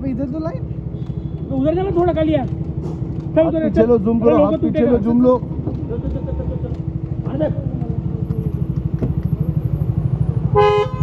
अब इधर तो लाइन उधर जाना थोड़ा खाली यार चल तो चलो जूम करो आप पीछे लो जूम लो चल चल चल चल चल